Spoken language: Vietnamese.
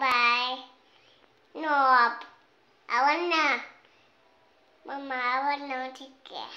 baay nộp. Áo ăn nè. Mama áo ăn Take care.